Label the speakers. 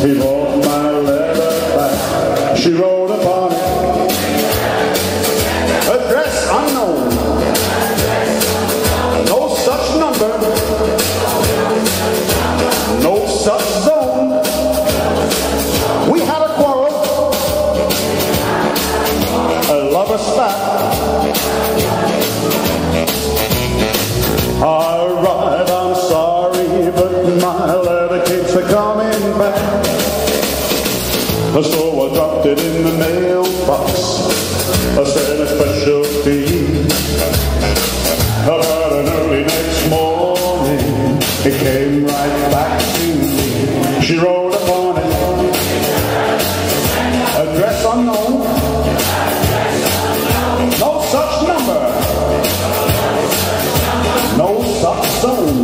Speaker 1: He bought my letter back. She wrote upon it. Address unknown. No such number. No such zone. We had a quarrel. A lover spat. Alright, I'm sorry, but my letter keeps a coming back. So I dropped it in the mailbox. I sent a special to you. About an early next morning, it came right back to me. She wrote upon it. Address unknown. No such number. No such zone.